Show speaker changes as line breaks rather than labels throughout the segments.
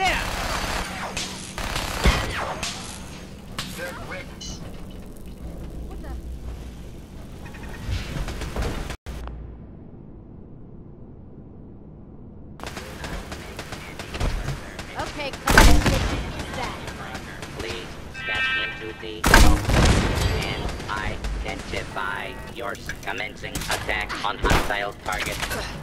There!
They're quick.
Okay,
Please step the and identify your commencing attack on hostile target.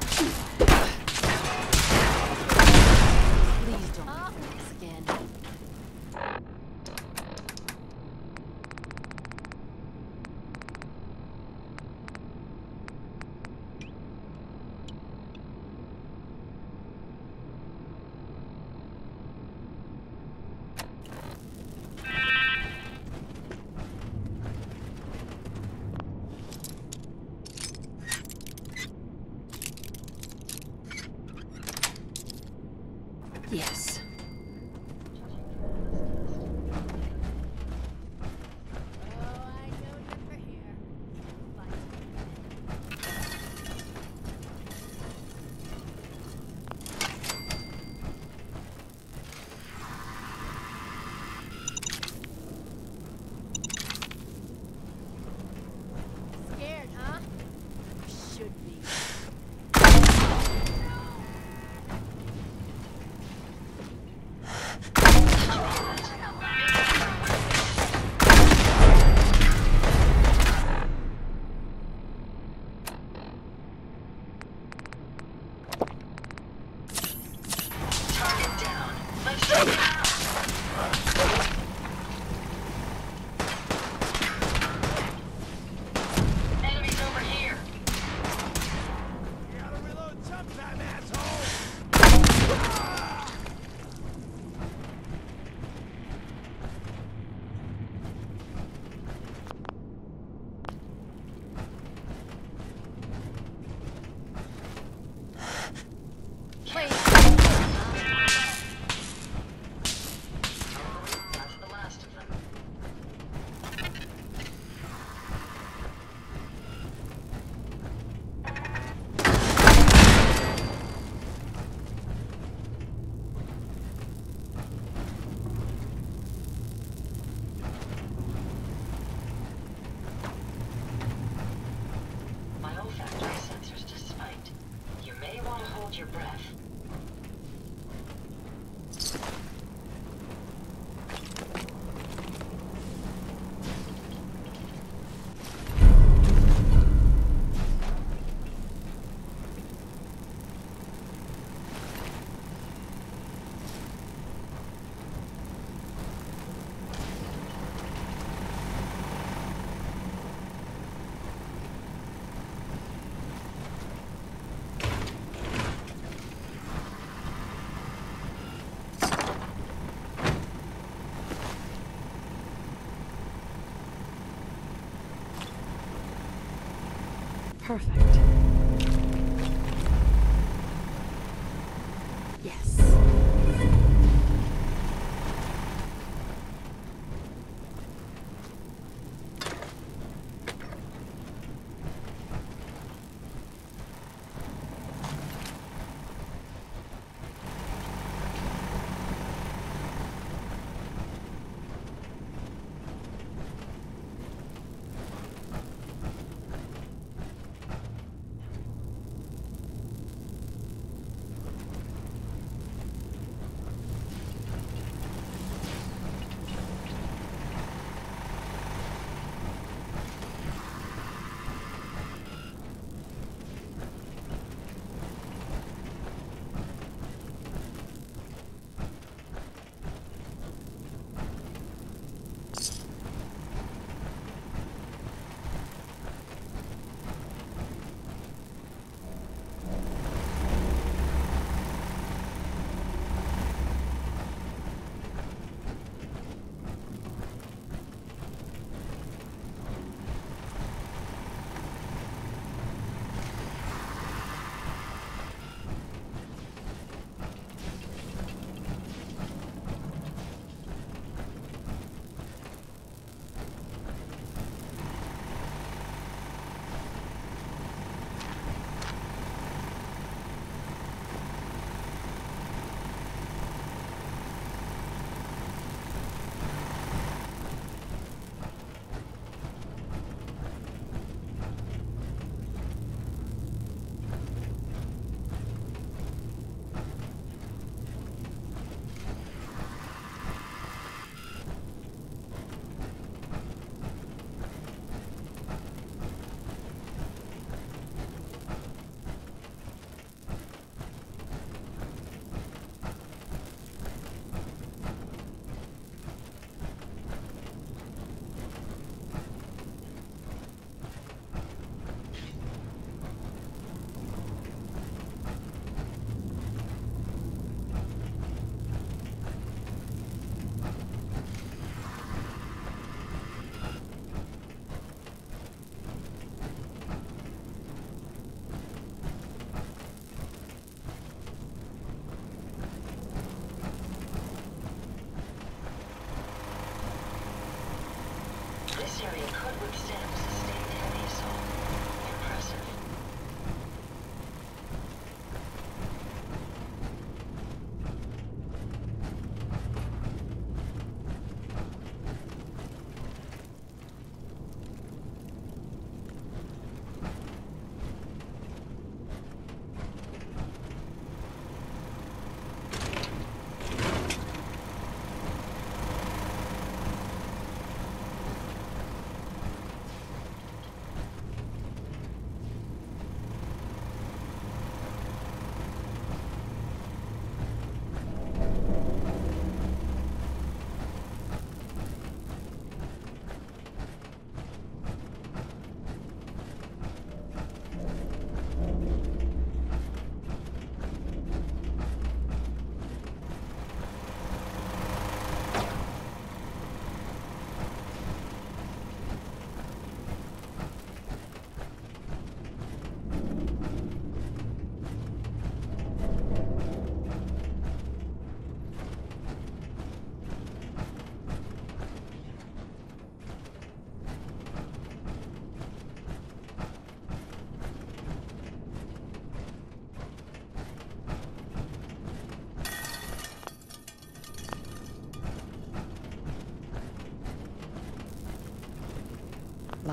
Perfect. Syria could withstand a sustained
heavy assault.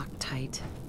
Loctite.